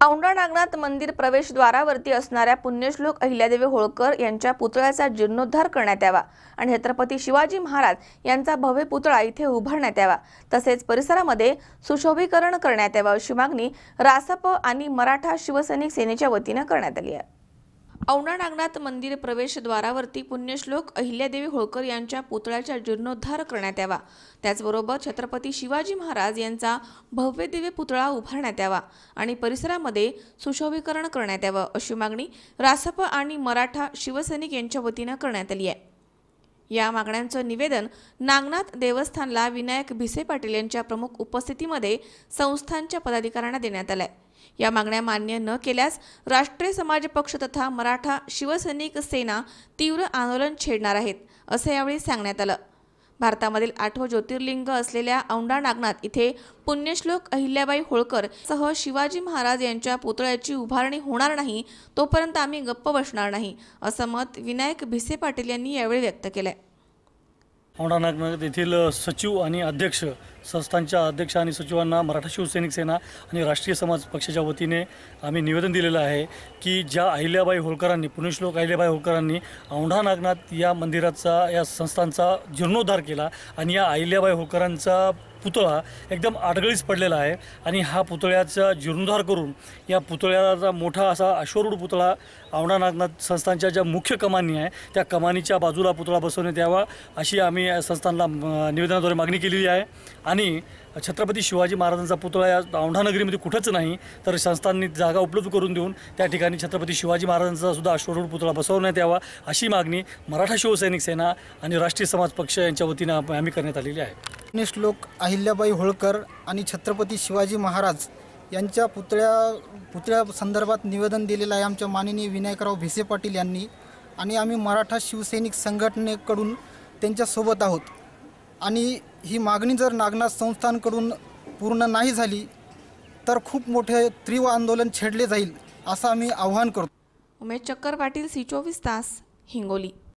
औंढा नागनाथ मंदिर प्रवेशद्वारावरती असणाऱ्या पुण्यश्लोक अहिल्यादेवी होळकर यांच्या पुतळ्याचा जीर्णोद्धार करण्यात यावा आणि छत्रपती शिवाजी महाराज यांचा भव्य पुतळा इथे उभारण्यात यावा. तसेच परिसरामध्ये सुशोभीकरण करण्यात यावं अशी मागणी रासप आणि मराठा शिवसैनिक सेनेच्या वतीनं करण्यात आली आहे. औंढा नागनाथ मंदिर प्रवेशद्वारावरती पुण्यश्लोक अहिल्यादेवी होळकर यांच्या पुतळ्याचा जीर्णोद्धार करण्यात यावा. त्याचबरोबर छत्रपती शिवाजी महाराज यांचा भव्यदिव्य पुतळा उभारण्यात यावा आणि परिसरामध्ये सुशोभीकरण करण्यात यावं अशी मागणी रासप आणि मराठा शिवसैनिक यांच्या वतीनं करण्यात आली आहे. या मागण्यांचं निवेदन नागनाथ देवस्थानला विनायक भिसे पाटील यांच्या प्रमुख उपस्थितीमध्ये संस्थांच्या पदाधिकाऱ्यांना देण्यात आलं आहे या मागण्या मान्य न केल्यास राष्ट्रीय समाज पक्ष तथा मराठा शिवसैनिक सेना तीव्र आंदोलन छेडणार आहेत असं यावेळी सांगण्यात आलं. भारतामधील आठवं ज्योतिर्लिंग असलेल्या औंढा नागनाथ इथे पुण्यश्लोक अहिल्याबाई होळकर सह शिवाजी महाराज यांच्या पुतळ्याची उभारणी होणार नाही तोपर्यंत आम्ही गप्प बसणार नाही असं मत विनायक भिसे पाटील यांनी यावेळी व्यक्त केलंय. औंढा नागनाथ येथील सचिव आणि अध्यक्ष संस्थांच्या अध्यक्ष आणि सचिवांना मराठा शिवसैनिक सेना आणि राष्ट्रीय समाज पक्षाच्या वतीने आम्ही निवेदन दिलेलं आहे की ज्या अहिल्याबाई होळकरांनी पुण्यश्लोक अहिल्याबाई होळकरांनी औंढा नागनाथ या मंदिराचा या संस्थांचा जीर्णोद्धार केला आणि या अहिल्याबाई होळकरांचा पुतळा एकदम आडगळीस पडलेला आहे आणि हा पुतळ्याचा जीर्णोद्धार करून या पुतळ्याचा मोठा असा अश्वरूढ पुतळा औंढा नागनाथ संस्थांच्या ज्या मुख्य कमानी आहे त्या कमानीच्या बाजूला पुतळा बसवण्यात यावा अशी आम्ही या संस्थांना निवेदनाद्वारे मागणी केलेली आहे. आणि छत्रपती शिवाजी महाराजांचा पुतळा या औंढा नगरीमध्ये कुठंच नाही तर संस्थांनी जागा उपलब्ध करून देऊन त्या ठिकाणी छत्रपती शिवाजी महाराजांचा सुद्धा अश्वरूढ पुतळा बसवण्यात यावा अशी मागणी मराठा शिवसैनिक सेना आणि राष्ट्रीय समाज पक्ष यांच्या वतीनं आम्ही करण्यात आलेली आहे. श्लोक अहिल्याबाई होळकर आणि छत्रपती शिवाजी महाराज यांच्या पुतळ्या पुतळ्या संदर्भात निवेदन दिलेलं आहे आमच्या माननीय विनायकराव भिसे पाटील यांनी. आणि आम्ही मराठा शिवसैनिक संघटनेकडून त्यांच्यासोबत आहोत. आणि ही मागणी जर नागनाथ संस्थांकडून पूर्ण नाही झाली तर खूप मोठे तीव्र आंदोलन छेडले जाईल असं आम्ही आव्हान करतो. उमेश चक्कर पाटील सी चोवीस तास हिंगोली.